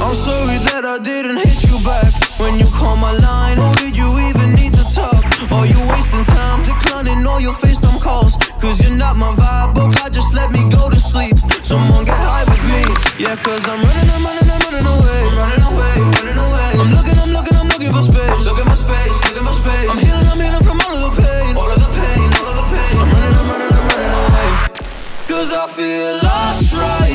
I'm sorry that I didn't hit you back when you call my line. Or did you even need to talk? Are you wasting time declining all your FaceTime calls? Cause you're not my vibe, but God just let me go to sleep. Someone get high with me, yeah, cause I'm running, I'm running, I'm running away. I'm running away, running away. I'm looking, I'm looking, I'm looking for space. Looking for space, looking for space. I'm healing, I'm healing from all of the pain. All of the pain, all of the pain. I'm running, I'm running, I'm running away. Cause I feel lost right